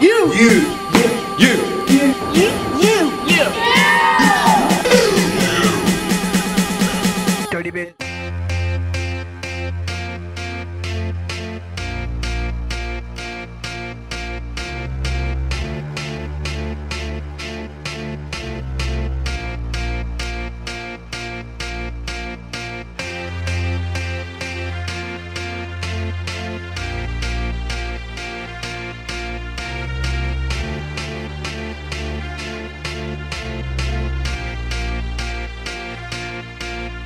You, you,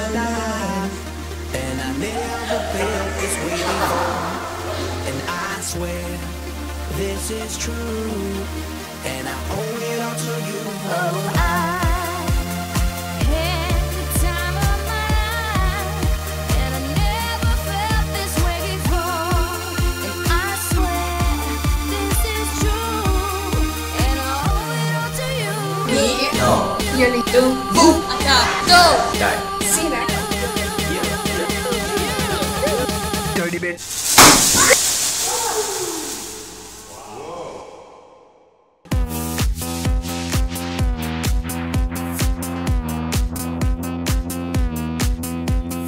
time of my life, and I never felt this way before. And I swear this is true, and I owe it all to you. Oh, I had the time of my life, and Bit.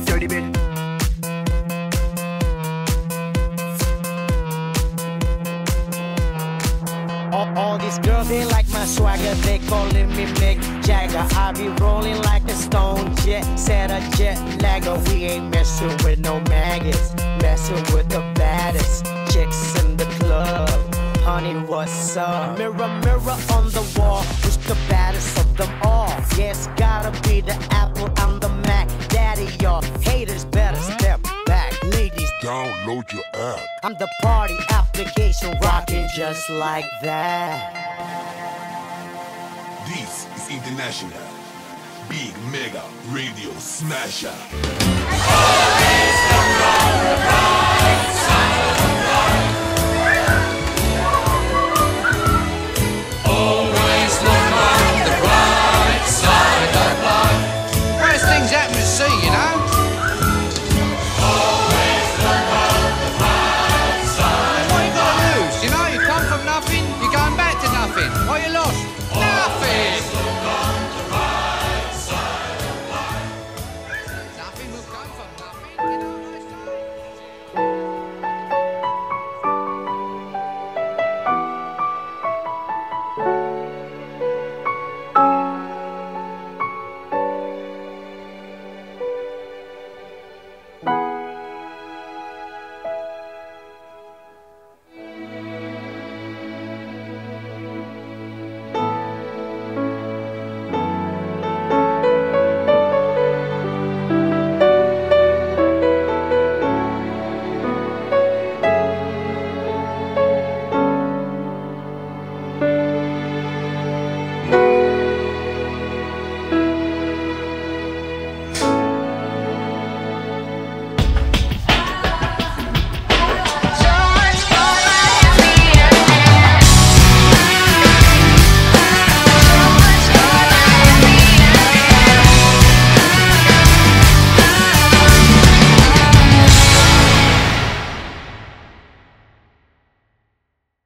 Dirty. All, all these girls, they like my swagger, they calling me Mick Jagger. I be rolling like a stone jet, set a jet lagger. We ain't messing with no maggots, messing with the baddest chicks in the club. Honey, what's up? Mirror, mirror on the wall, who's the baddest of them all? Yes, gotta be the Apple, I'm the Mac. Daddy, y'all haters better step back. Ladies, Download your app. I'm the party application rocking just like that. This is International. Big Mega Radio Smasher.